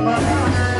Música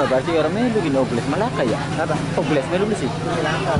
mabasi orangnya itu gini obles malaka ya apa obles oh, melu besi malaka